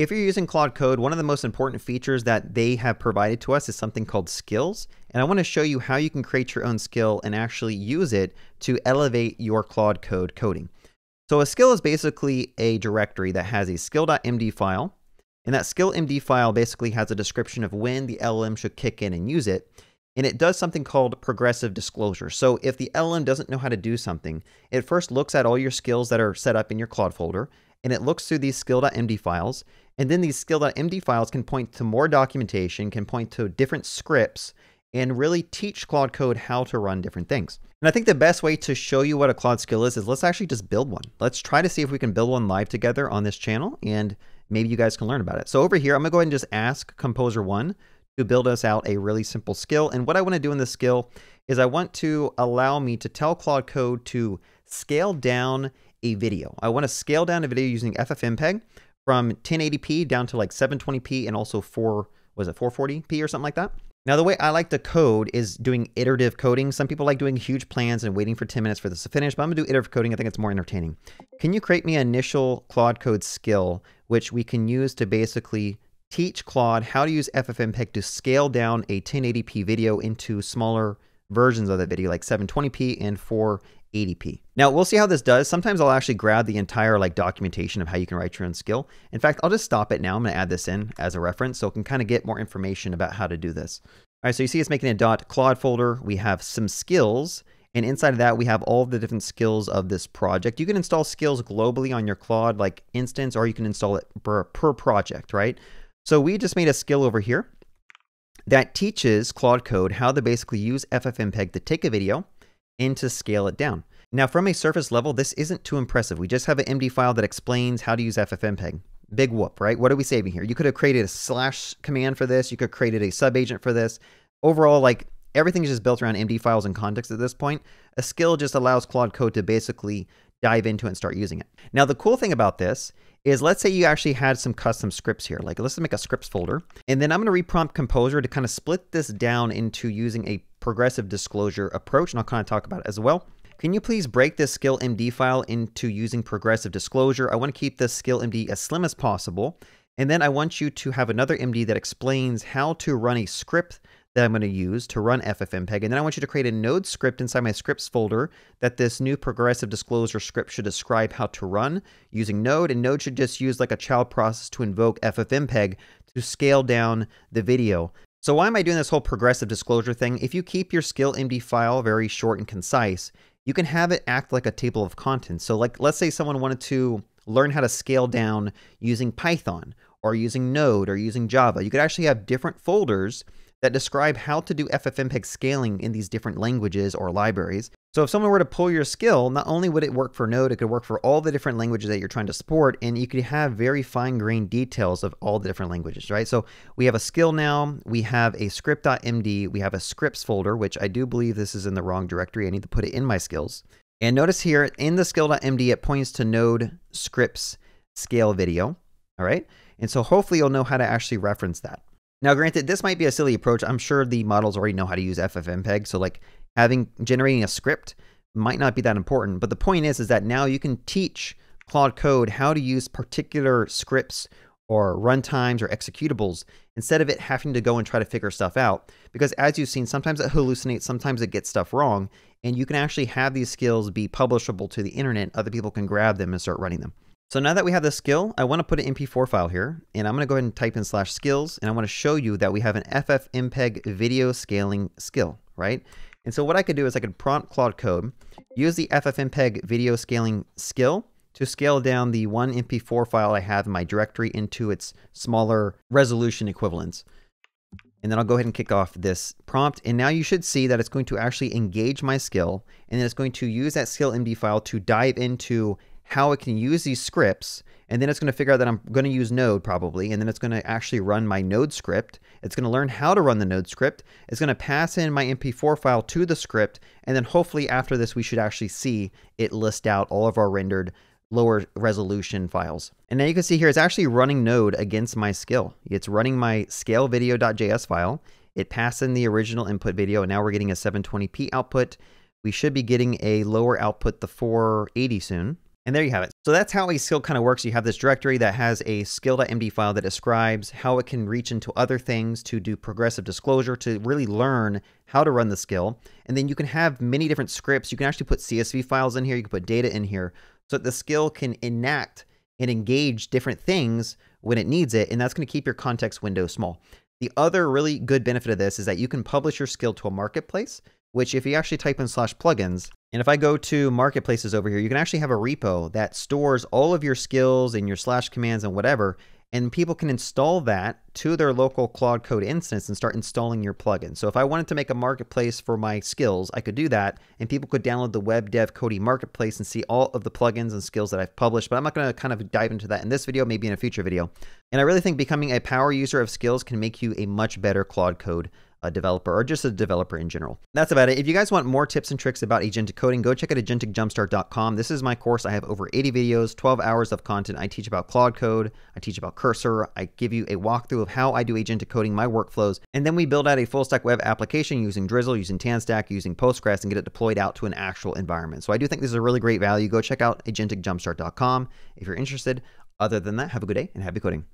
If you're using Claude Code, one of the most important features that they have provided to us is something called skills. And I want to show you how you can create your own skill and actually use it to elevate your Claude Code coding. So a skill is basically a directory that has a skill.md file. And that skill.md file basically has a description of when the LLM should kick in and use it. And it does something called progressive disclosure. So if the LLM doesn't know how to do something, it first looks at all your skills that are set up in your Claude folder, and it looks through these skill.md files. And then these skill.md files can point to more documentation, can point to different scripts, and really teach Claude Code how to run different things. And I think the best way to show you what a Claude skill is, is let's actually just build one. Let's try to see if we can build one live together on this channel, and maybe you guys can learn about it. So over here, I'm gonna go ahead and just ask Composer One to build us out a really simple skill. And what I want to do in this skill is I want to allow me to tell Claude Code to scale down a video. I want to scale down a video using FFmpeg from 1080p down to like 720p and also 4 was it 440p or something like that. Now the way I like to code is doing iterative coding. Some people like doing huge plans and waiting for 10 minutes for this to finish, but I'm gonna do iterative coding. I think it's more entertaining. Can you create me an initial Claude Code skill, which we can use to basically teach Claude how to use FFmpeg to scale down a 1080p video into smaller versions of that video, like 720p and 480p. Now, we'll see how this does. Sometimes I'll actually grab the entire like documentation of how you can write your own skill. In fact, I'll just stop it now. I'm going to add this in as a reference so it can kind of get more information about how to do this. All right, so you see it's making a dot Claude folder. We have some skills. And inside of that, we have all the different skills of this project. You can install skills globally on your Claude like instance, or you can install it per, per project, right? So we just made a skill over here that teaches Claude Code how to basically use FFmpeg to take a video and to scale it down. Now, from a surface level, this isn't too impressive. We just have an MD file that explains how to use FFmpeg. Big whoop, right? What are we saving here? You could have created a slash command for this. You could have created a sub agent for this. Overall, like everything is just built around MD files and context at this point. A skill just allows Claude Code to basically dive into and start using it. Now, the cool thing about this is let's say you actually had some custom scripts here. Like let's make a scripts folder. And then I'm going to reprompt Composer to kind of split this down into using a progressive disclosure approach. And I'll kind of talk about it as well. Can you please break this skill MD file into using progressive disclosure? I want to keep this skill MD as slim as possible. And then I want you to have another MD that explains how to run a script that I'm going to use to run FFmpeg. And then I want you to create a node script inside my scripts folder that this new progressive disclosure script should describe how to run using node. And node should just use like a child process to invoke FFmpeg to scale down the video. So why am I doing this whole progressive disclosure thing? If you keep your skill MD file very short and concise, you can have it act like a table of contents. So like, let's say someone wanted to learn how to scale down using Python or using Node or using Java. You could actually have different folders that describe how to do FFmpeg scaling in these different languages or libraries. So if someone were to pull your skill, not only would it work for Node, it could work for all the different languages that you're trying to support, and you could have very fine-grained details of all the different languages, right? So we have a skill now, we have a script.md, we have a scripts folder, which I do believe this is in the wrong directory. I need to put it in my skills. And notice here in the skill.md, it points to Node scripts scale video, all right? And so hopefully you'll know how to actually reference that. Now, granted, this might be a silly approach. I'm sure the models already know how to use FFmpeg, so like having generating a script might not be that important. But the point is, is that now you can teach Claude Code how to use particular scripts or runtimes or executables instead of it having to go and try to figure stuff out. Because as you've seen, sometimes it hallucinates, sometimes it gets stuff wrong, and you can actually have these skills be publishable to the internet. Other people can grab them and start running them. So now that we have the skill, I want to put an MP4 file here, and I'm going to go ahead and type in slash skills, and I want to show you that we have an FFmpeg video scaling skill, right? And so what I could do is I could prompt Claude Code, use the FFmpeg video scaling skill to scale down the one MP4 file I have in my directory into its smaller resolution equivalents. And then I'll go ahead and kick off this prompt. And now you should see that it's going to actually engage my skill. And then it's going to use that skill MD file to dive into how it can use these scripts, and then it's going to figure out that I'm going to use Node probably, and then it's going to actually run my Node script. It's going to learn how to run the Node script. It's going to pass in my MP4 file to the script, and then hopefully after this we should actually see it list out all of our rendered lower resolution files. And now you can see here it's actually running Node against my skill. It's running my scalevideo.js file. It passed in the original input video, and now we're getting a 720p output. We should be getting a lower output, the 480 soon And there you have it. So that's how a skill kind of works. You have this directory that has a skill.md file that describes how it can reach into other things to do progressive disclosure, to really learn how to run the skill. And then you can have many different scripts. You can actually put CSV files in here. You can put data in here so that the skill can enact and engage different things when it needs it. And that's going to keep your context window small. The other really good benefit of this is that you can publish your skill to a marketplace which if you actually type in slash plugins, and if I go to marketplaces over here, you can actually have a repo that stores all of your skills and your slash commands and whatever, and people can install that to their local Claude Code instance and start installing your plugin. So if I wanted to make a marketplace for my skills, I could do that, and people could download the Web Dev Cody Marketplace and see all of the plugins and skills that I've published. But I'm not going to kind of dive into that in this video, maybe in a future video. And I really think becoming a power user of skills can make you a much better Claude Code a developer or just a developer in general. That's about it. If you guys want more tips and tricks about agentic coding, go check out agenticjumpstart.com. This is my course. I have over 80 videos, 12 hours of content. I teach about Claude Code, I teach about Cursor, I give you a walkthrough of how I do agentic coding, my workflows, and then we build out a full stack web application using Drizzle, using TanStack, using Postgres, and get it deployed out to an actual environment. So I do think this is a really great value. Go check out agenticjumpstart.com if you're interested. Other than that, have a good day and happy coding.